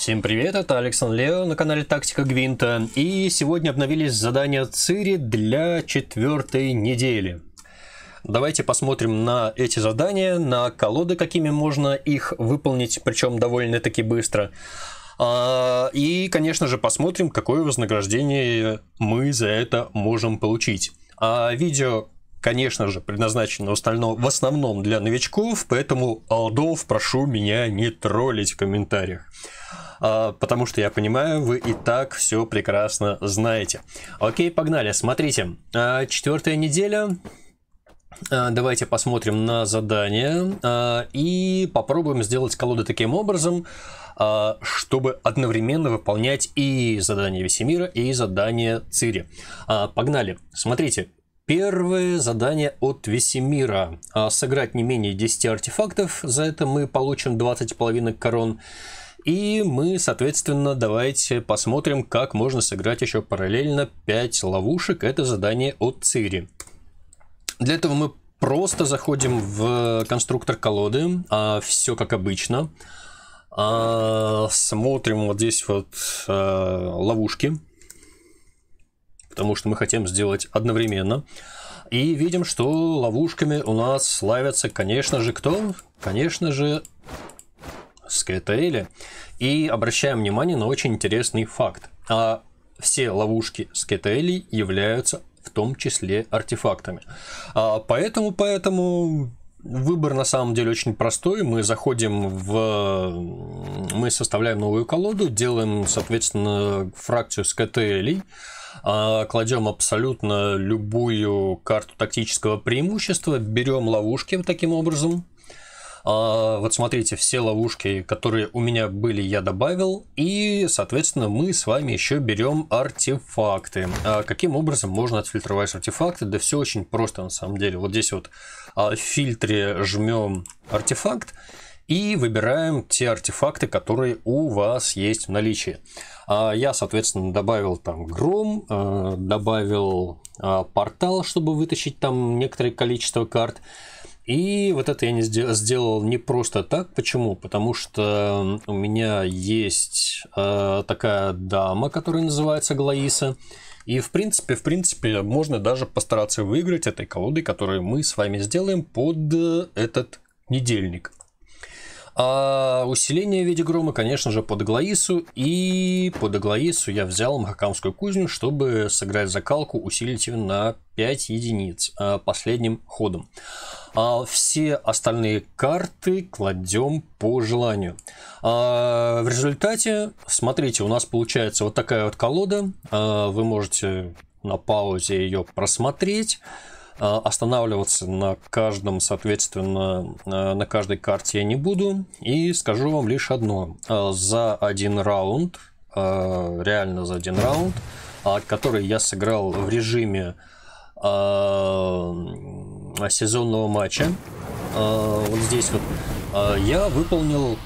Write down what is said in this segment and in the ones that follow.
Всем привет, это Александр Лео на канале Тактика Гвинта. И сегодня обновились задания Цири для четвертой недели. Давайте посмотрим на эти задания, на колоды, какими можно их выполнить, причем довольно-таки быстро. А, и, конечно же, посмотрим, какое вознаграждение мы за это можем получить. А видео конечно же, предназначено в основном для новичков, поэтому алдов прошу меня не троллить в комментариях. А, потому что я понимаю, вы и так все прекрасно знаете. Окей, погнали. Смотрите, а, четвертая неделя. А, давайте посмотрим на задание и попробуем сделать колоду таким образом, чтобы одновременно выполнять и задание Весемира, и задание Цири. Погнали. Смотрите, Первое задание от Весемира. Сыграть не менее 10 артефактов. За это мы получим 20 половинок корон. И мы, соответственно, давайте посмотрим, как можно сыграть еще параллельно 5 ловушек. Это задание от Цири. Для этого мы просто заходим в конструктор колоды, а, все как обычно. А, смотрим вот здесь вот а, ловушки, потому что мы хотим сделать одновременно. И видим, что ловушками у нас славятся, конечно же, кто? Конечно же, Скайтаэля. И обращаем внимание на очень интересный факт. А все ловушки Скайтаэли являются в том числе артефактами. А поэтому, поэтому Выбор на самом деле очень простой. Мы заходим в... Мы составляем новую колоду, делаем, соответственно, фракцию с КТЛ, а, кладем абсолютно любую карту тактического преимущества, берем ловушки таким образом, а, вот смотрите, все ловушки, которые у меня были, я добавил. И, соответственно, мы с вами еще берем артефакты. А каким образом можно отфильтровать артефакты? Да все очень просто на самом деле. Вот здесь вот а, в фильтре жмем артефакт и выбираем те артефакты, которые у вас есть в наличии. Я, соответственно, добавил там гром, добавил портал, чтобы вытащить там некоторое количество карт. И вот это я не сделал не просто так. Почему? Потому что у меня есть э, такая дама, которая называется Глаиса. И в принципе, в принципе, можно даже постараться выиграть этой колодой, которую мы с вами сделаем под этот недельник. А усиление в виде грома, конечно же, под Аглаису. И под Аглаису я взял Махакамскую кузню, чтобы сыграть закалку, усилить ее на 5 единиц а, последним ходом. А все остальные карты кладем по желанию. А в результате, смотрите, у нас получается вот такая вот колода. А, вы можете на паузе ее просмотреть. А, останавливаться на каждом, соответственно, а, на каждой карте я не буду. И скажу вам лишь одно. А, за один раунд, реально за один раунд, который я сыграл в режиме сезонного матча, вот здесь вот, я выполнил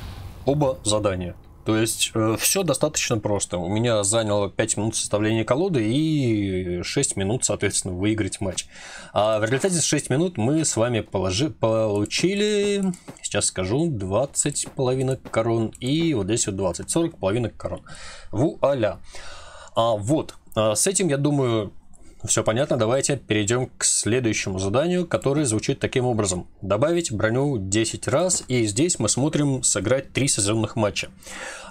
оба задания. То есть э, все достаточно просто. У меня заняло 5 минут составления колоды и 6 минут, соответственно, выиграть матч. А в результате 6 минут мы с вами положи, получили, сейчас скажу, 20 половинок корон и вот здесь вот 20, 40 половинок корон. Вуаля. А вот, а с этим, я думаю, все понятно, давайте перейдем к следующему заданию, которое звучит таким образом. Добавить броню 10 раз, и здесь мы смотрим сыграть 3 сезонных матча.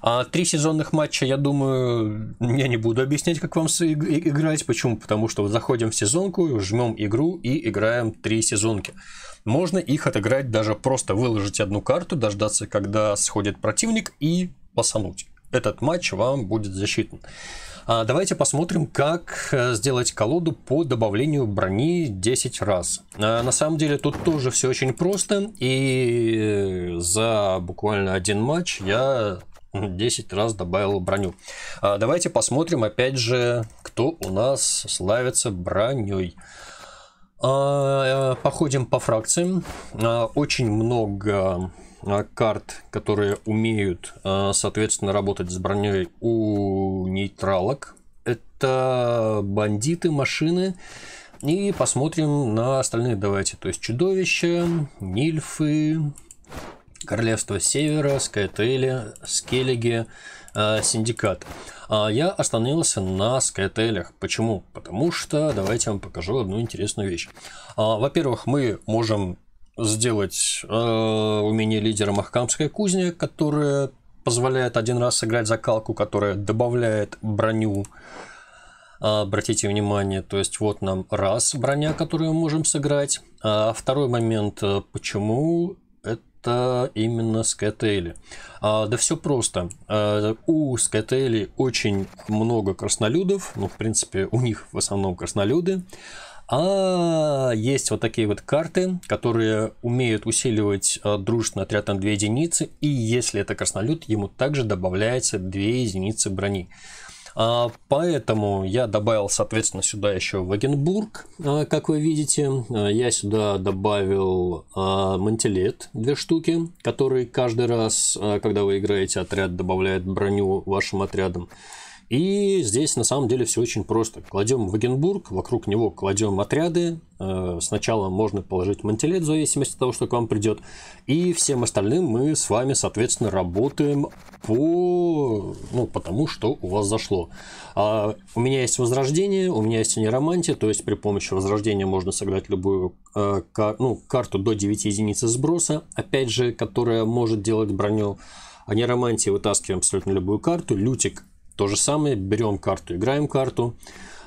А 3 сезонных матча, я думаю, я не буду объяснять, как вам играть. Почему? Потому что заходим в сезонку, жмем игру и играем 3 сезонки. Можно их отыграть даже просто выложить одну карту, дождаться, когда сходит противник и посануть. Этот матч вам будет засчитан. А давайте посмотрим, как э, сделать колоду по добавлению брони 10 раз. А на самом деле тут тоже все очень просто. И э, за буквально один матч я 10 раз добавил броню. А давайте посмотрим опять же, кто у нас славится броней. Э, походим по фракциям. Очень много карт, которые умеют, а, соответственно, работать с броней у нейтралок. Это бандиты, машины. И посмотрим на остальные давайте. То есть чудовища, нильфы, Королевство Севера, Скайтели, Скеллиги, э, синдикат. А я остановился на скайтелях. Почему? Потому что давайте я вам покажу одну интересную вещь. А, во-первых, мы можем сделать э, умение лидера Махкамская кузня, которая позволяет один раз сыграть закалку, которая добавляет броню. А, обратите внимание, то есть вот нам раз броня, которую мы можем сыграть. А второй момент, э, почему это именно скайтейли. А, да все просто. А, у скайтейли очень много краснолюдов, ну, в принципе, у них в основном краснолюды. А есть вот такие вот карты, которые умеют усиливать а, дружественный отряд на 2 единицы, и если это краснолюд, ему также добавляется 2 единицы брони. А, поэтому я добавил, соответственно, сюда еще Вагенбург, а, как вы видите. А, я сюда добавил Мантилет, две штуки, которые каждый раз, когда вы играете отряд, добавляет броню вашим отрядам. И здесь на самом деле все очень просто. Кладем Вагенбург, вокруг него кладем отряды. Э, сначала можно положить мантилет в зависимости от того, что к вам придет. И всем остальным мы с вами, соответственно, работаем по, ну, потому что у вас зашло. А у меня есть возрождение, у меня есть нейромантия, то есть при помощи возрождения можно сыграть любую э, ну, карту до 9 единиц сброса, опять же, которая может делать броню. А нейромантии вытаскиваем абсолютно любую карту. Лютик то же самое, берем карту, играем карту.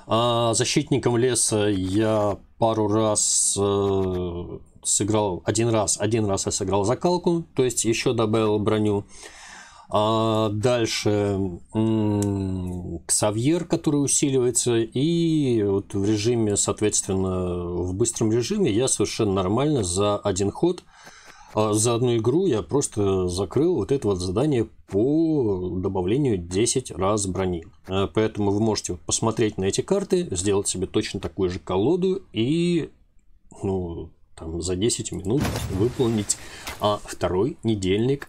А защитником леса я пару раз э, сыграл, один раз, один раз я сыграл закалку, то есть еще добавил броню. А дальше Ксавьер, который усиливается, и вот в режиме, соответственно, в быстром режиме я совершенно нормально за один ход – за одну игру я просто закрыл вот это вот задание по добавлению 10 раз брони. А, поэтому вы можете посмотреть на эти карты, сделать себе точно такую же колоду и ну, там, за 10 минут выполнить а, второй недельник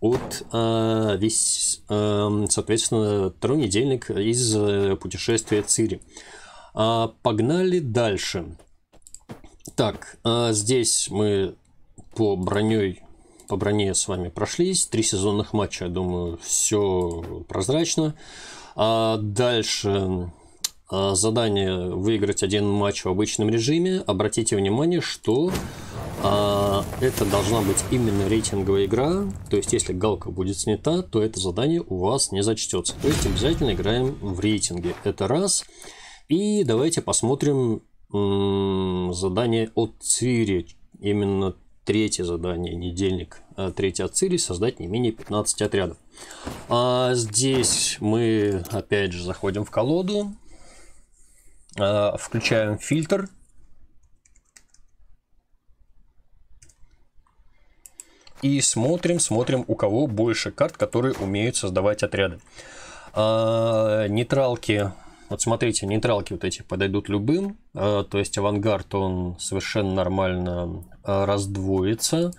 от а, весь, а, соответственно, второй недельник из э, путешествия Цири. А, погнали дальше. Так, а, здесь мы по броней по броне с вами прошлись. Три сезонных матча, я думаю, все прозрачно. А дальше а, задание выиграть один матч в обычном режиме. Обратите внимание, что а, это должна быть именно рейтинговая игра. То есть, если галка будет снята, то это задание у вас не зачтется. То есть, обязательно играем в рейтинге. Это раз. И давайте посмотрим задание от Цири. Именно Третье задание, недельник, э, третий от Цири, создать не менее 15 отрядов. А здесь мы опять же заходим в колоду, э, включаем фильтр. И смотрим, смотрим, у кого больше карт, которые умеют создавать отряды. А, нейтралки вот смотрите, нейтралки вот эти подойдут любым, э, то есть авангард он совершенно нормально э, раздвоится.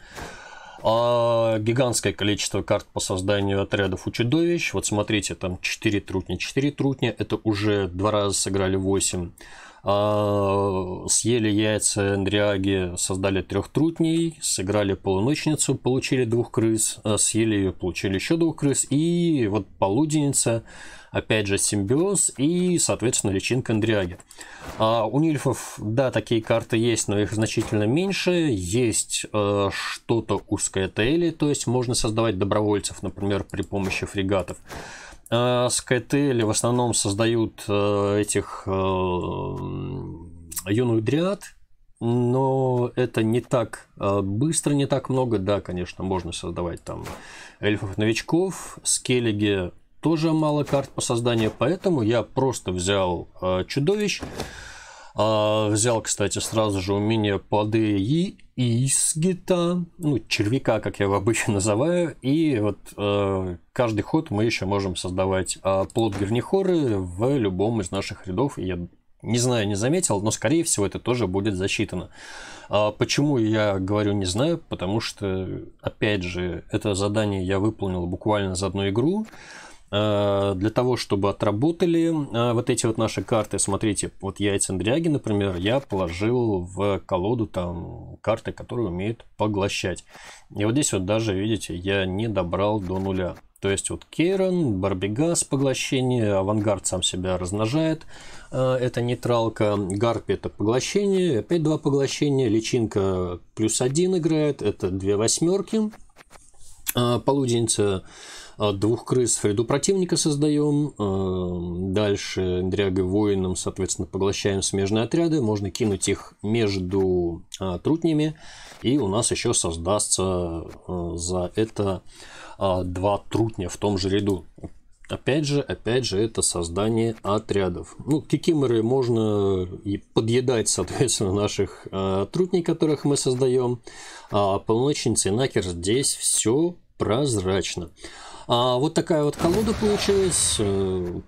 А гигантское количество карт по созданию отрядов у чудовищ. Вот смотрите, там 4 трутня, 4 трутня, это уже два раза сыграли 8. А, съели яйца эндриаги, создали трех трутней, сыграли полуночницу, получили двух крыс, а, съели ее, получили еще двух крыс, и вот полуденница опять же, симбиоз и, соответственно, личинка Андриаги. А у нильфов, да, такие карты есть, но их значительно меньше. Есть э, что-то у Скайтейли, то есть можно создавать добровольцев, например, при помощи фрегатов. Э, Скайтейли в основном создают э, этих э, юных дриад, но это не так быстро, не так много. Да, конечно, можно создавать там эльфов-новичков, скеллиги тоже мало карт по созданию, поэтому я просто взял чудовищ. Э, взял, кстати, сразу же умение плоды и Исгита, ну, червяка, как я его обычно называю, и вот э, каждый ход мы еще можем создавать э, плод Гернихоры в любом из наших рядов, я не знаю, не заметил, но скорее всего это тоже будет засчитано. А почему я говорю не знаю? Потому что, опять же, это задание я выполнил буквально за одну игру. Э, для того, чтобы отработали э, вот эти вот наши карты, смотрите, вот яйца Дряги, например, я положил в колоду там карты, которые умеют поглощать. И вот здесь вот даже, видите, я не добрал до нуля. То есть вот Кейрон, Барбигас поглощение, Авангард сам себя размножает, э, это нейтралка, Гарпи это поглощение, опять два поглощения, Личинка плюс один играет, это две восьмерки, Полуденница двух крыс в ряду противника создаем. Дальше дрягой воином, соответственно, поглощаем смежные отряды. Можно кинуть их между трутнями. И у нас еще создастся за это два трутня в том же ряду. Опять же, опять же, это создание отрядов. Ну, кикиморы можно и подъедать, соответственно, наших э, трутней, которых мы создаем. А полночница и накер здесь все прозрачно. А вот такая вот колода получилась. Э,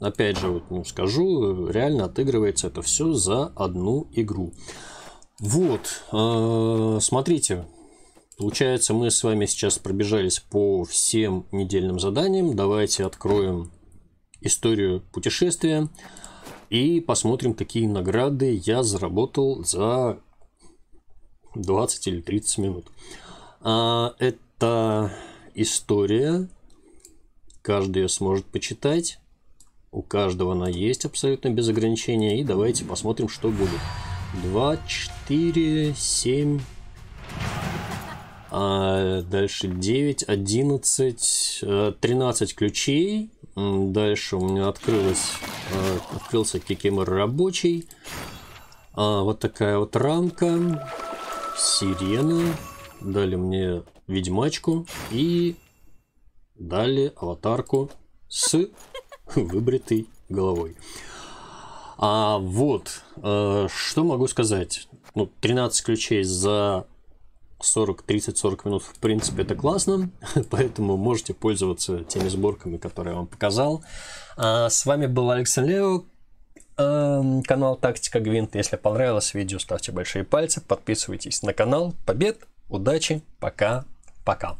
опять же, вот, ну, скажу, реально отыгрывается это все за одну игру. Вот, э, смотрите, Получается, мы с вами сейчас пробежались по всем недельным заданиям. Давайте откроем историю путешествия и посмотрим, какие награды я заработал за 20 или 30 минут. А, это история. Каждый ее сможет почитать. У каждого она есть абсолютно без ограничения. И давайте посмотрим, что будет. 2, 4, 7, а дальше 9, 11, 13 ключей. Дальше у меня открылось, э, открылся кикимор рабочий. А, вот такая вот рамка. Сирена. Дали мне ведьмачку. И дали аватарку с выбритой головой. А вот, э, что могу сказать. Ну, 13 ключей за 40, 30, 40 минут, в принципе, это классно, поэтому можете пользоваться теми сборками, которые я вам показал. А с вами был Александр Лео, эм, канал Тактика Гвинт. Если понравилось видео, ставьте большие пальцы, подписывайтесь на канал. Побед, удачи, пока, пока.